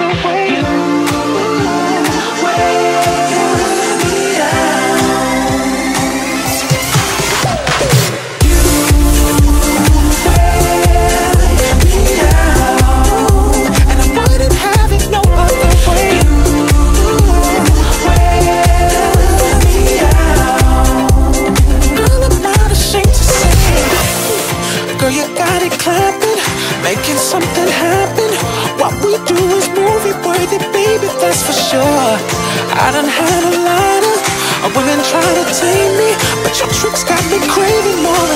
the way. Girl, you got it clapping, making something happen. What we do is movie worthy, baby, that's for sure. I done had a lot of women try to tame me But your tricks got me craving more.